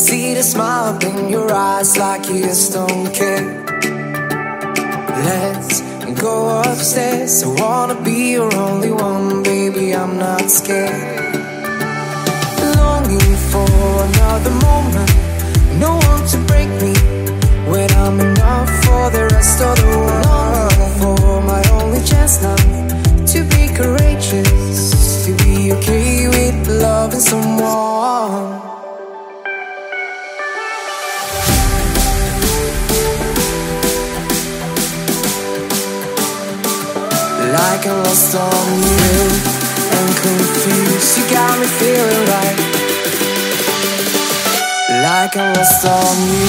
smile up in your eyes like you just don't care. Let's go upstairs. I wanna be your only one, baby. I'm not scared. Longing for another moment, no one to break me when I'm enough for the rest of the world. Longing for my only chance now to be courageous, to be okay with loving someone. Like I'm lost on you and confused. You got me feeling right. Like I'm lost on you.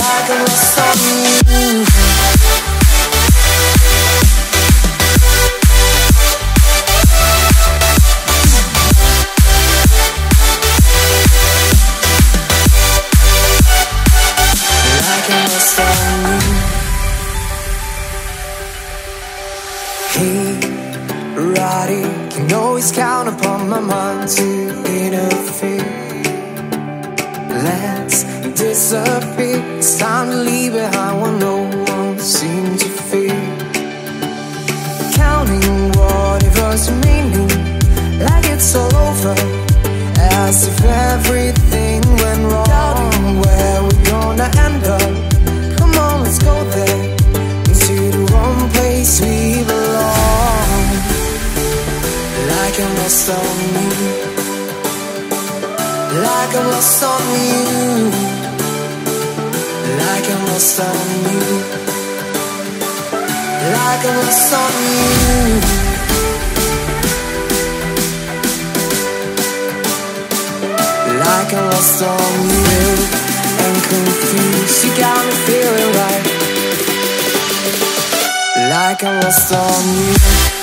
Like I'm lost on you. Roddy, can always count upon my mind to interfere. Let's disappear. It's time to leave behind what no one seems to fear. Counting whatever's remaining, like it's all over, as if everything on you, like I'm lost on you, like I'm lost on you, like I'm lost on you. like I'm lost on you and confused. You got me feeling right, like I'm lost on you.